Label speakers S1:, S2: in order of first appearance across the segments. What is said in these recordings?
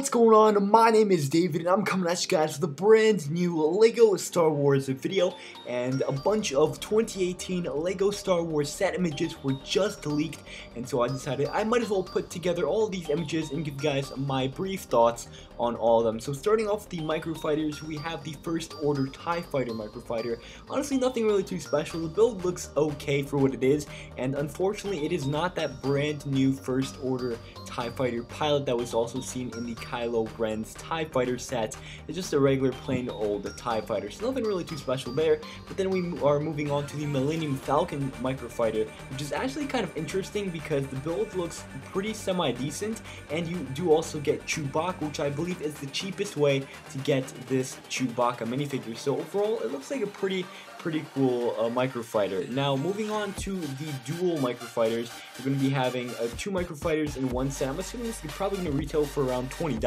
S1: What's going on? My name is Davyd and I'm coming at you guys with a brand new LEGO Star Wars video and a bunch of 2018 LEGO Star Wars set images were just leaked and so I decided I might as well put together all these images and give you guys my brief thoughts on all of them. So starting off the microfighters, we have the First Order TIE Fighter microfighter. Honestly, nothing really too special. The build looks okay for what it is and unfortunately it is not that brand new First Order TIE Fighter pilot that was also seen in the Kylo Ren's TIE Fighter set. It's just a regular plain old TIE Fighter, so nothing really too special there. But then we are moving on to the Millennium Falcon Microfighter, which is actually kind of interesting because the build looks pretty semi-decent, and you do also get Chewbacca, which I believe is the cheapest way to get this Chewbacca minifigure. So overall, it looks like a pretty pretty cool uh, microfighter. Now, moving on to the dual microfighters, we're going to be having uh, two microfighters in one set. I'm assuming this is probably going to retail for around $20.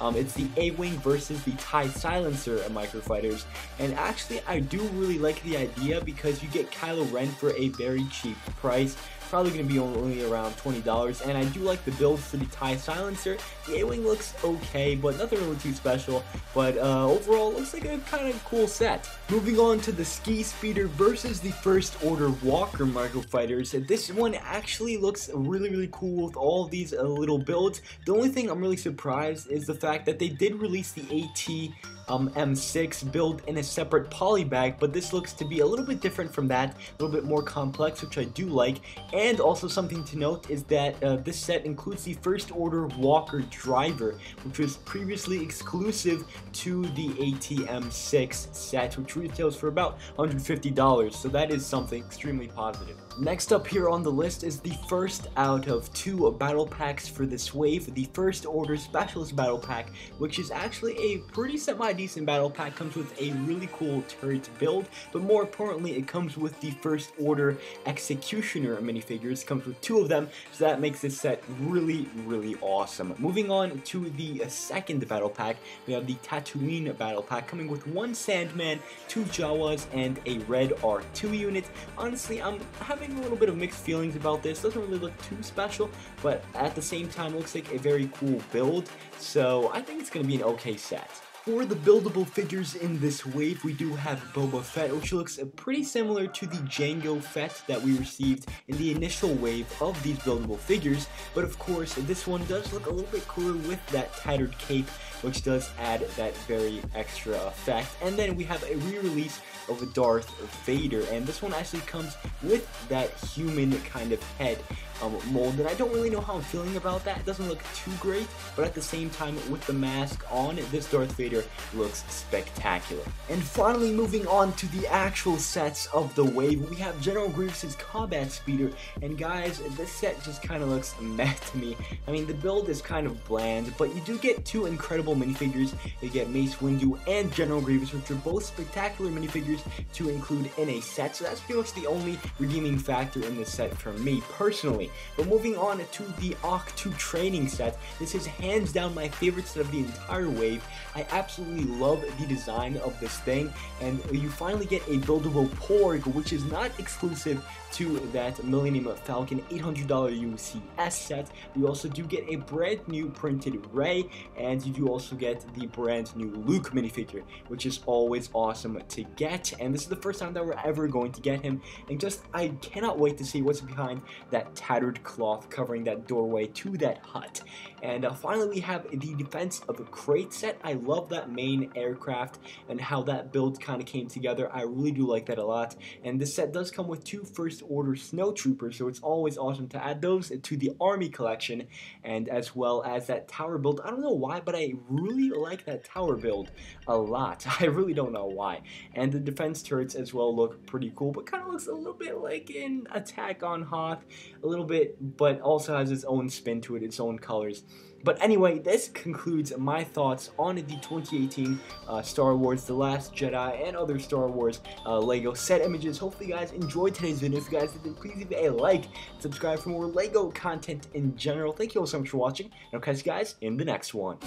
S1: Um, it's the A-Wing versus the TIE Silencer microfighters. And actually, I do really like the idea because you get Kylo Ren for a very cheap price probably going to be only around $20 and I do like the build for the TIE silencer. The A-Wing looks okay but nothing really too special but uh, overall looks like a kind of cool set. Moving on to the Ski Speeder versus the First Order Walker Microfighters. This one actually looks really really cool with all these uh, little builds. The only thing I'm really surprised is the fact that they did release the AT um, M6 build in a separate poly bag, but this looks to be a little bit different from that, a little bit more complex, which I do like. And also something to note is that uh, this set includes the First Order Walker Driver, which was previously exclusive to the ATM6 set, which retails for about $150, so that is something extremely positive. Next up here on the list is the first out of two battle packs for this wave, the First Order Specialist Battle Pack, which is actually a pretty semi-decent battle pack, comes with a really cool turret build, but more importantly, it comes with the First Order Executioner minifigures, comes with two of them, so that makes this set really, really awesome. Moving on to the second battle pack, we have the Tatooine battle pack, coming with one Sandman, two Jawas, and a red R2 unit. Honestly, I'm having having a little bit of mixed feelings about this. Doesn't really look too special, but at the same time looks like a very cool build. So I think it's going to be an okay set. For the buildable figures in this wave, we do have Boba Fett, which looks pretty similar to the Jango Fett that we received in the initial wave of these buildable figures, but of course, this one does look a little bit cooler with that tattered cape, which does add that very extra effect. And then we have a re-release of a Darth Vader, and this one actually comes with that human kind of head um, mold, and I don't really know how I'm feeling about that. It doesn't look too great, but at the same time, with the mask on, this Darth Vader looks spectacular. And finally, moving on to the actual sets of the wave, we have General Grievous' Combat Speeder, and guys, this set just kind of looks meh to me. I mean, the build is kind of bland, but you do get two incredible minifigures. You get Mace Windu and General Grievous, which are both spectacular minifigures to include in a set, so that's pretty much the only redeeming factor in this set for me personally. But moving on to the Ahch-To training set, this is hands down my favorite set of the entire wave. I absolutely love the design of this thing, and you finally get a buildable Porg, which is not exclusive to that Millennium Falcon $800 UCS set. You also do get a brand new printed Rey, and you do also get the brand new Luke minifigure, which is always awesome to get. And this is the first time that we're ever going to get him, and just I cannot wait to see what's behind that tattered cloth covering that doorway to that hut. And uh, finally, we have the Defense of a Crait set. I love that main aircraft and how that build kind of came together. I really do like that a lot. And this set does come with two First Order Snowtroopers, so it's always awesome to add those to the Army collection. And as well as that tower build. I don't know why, but I really like that tower build a lot. I really don't know why. And the defense turrets as well look pretty cool, but kind of looks a little bit like an Attack on Hoth. A little bit, but also has its own spin to it, its own colors. But anyway, this concludes my thoughts on the 2018 uh, Star Wars The Last Jedi and other Star Wars uh, LEGO set images. Hopefully you guys enjoyed today's video. If you guys did, please leave a like, subscribe for more LEGO content in general. Thank you all so much for watching, and I'll catch you guys in the next one.